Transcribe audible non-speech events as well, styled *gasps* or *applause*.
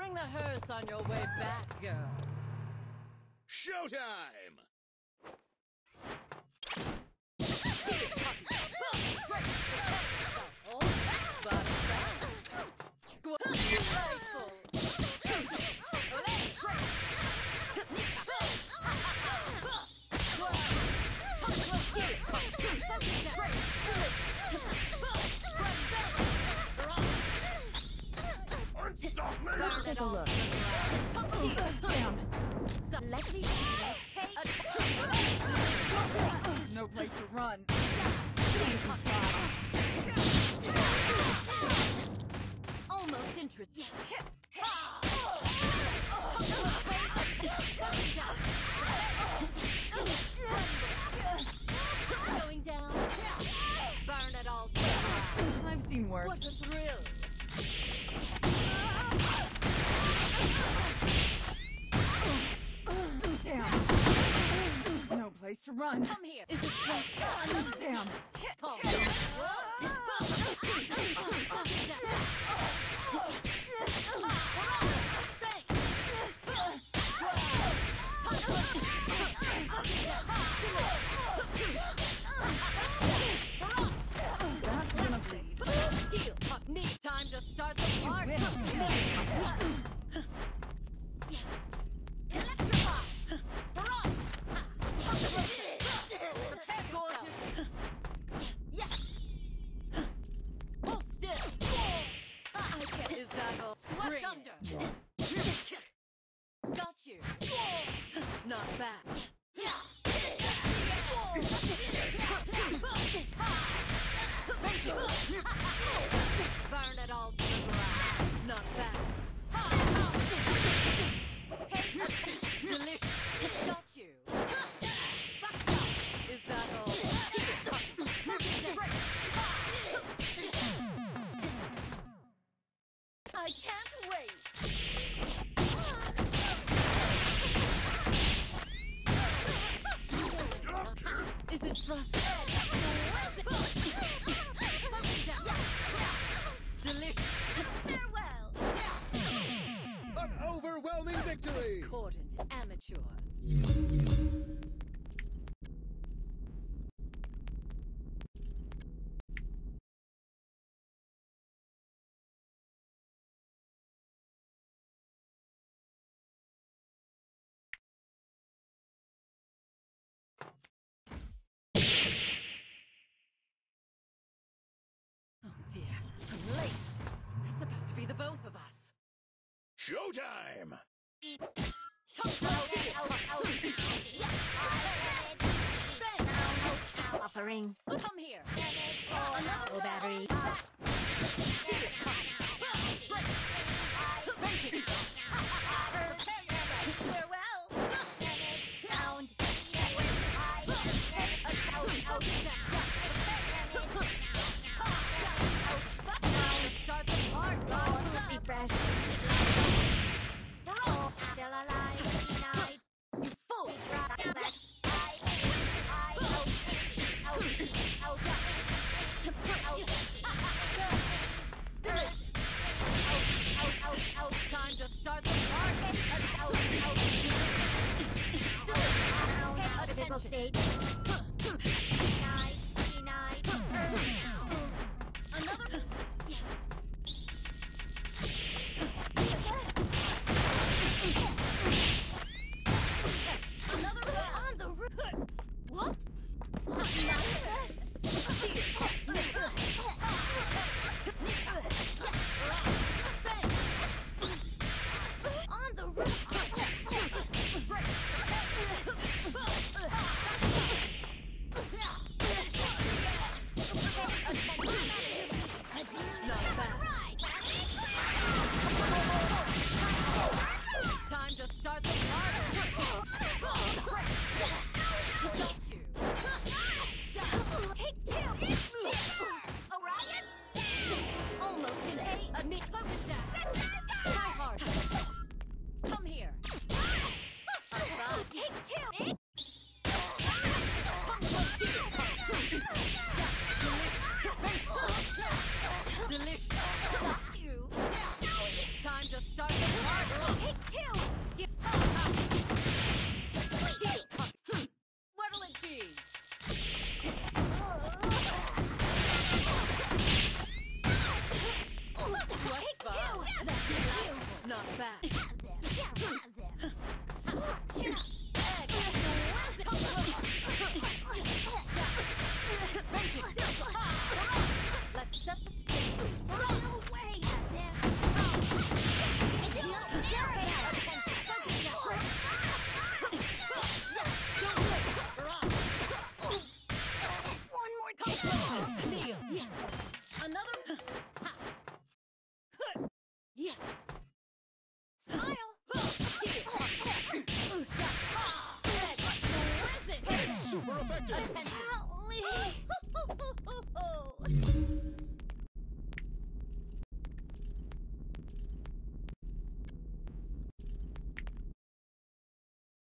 Bring the hearse on your way back, girls. Showtime! Unstop me! Let's take a look. Damn. Let me No place to run. Almost interesting. Going down. Burn it all. I've seen worse. What a thrill. Damn. No place to run. Come here. Is it? Damn. That's gonna bleed. Time to start the party. Is that all? Swept under. An overwhelming victory! Discordant amateur. Showtime! Offering. Come here. Low battery. State. I've Another... *gasps* Yeah. Smile! Super effective! *gasps* *gasps*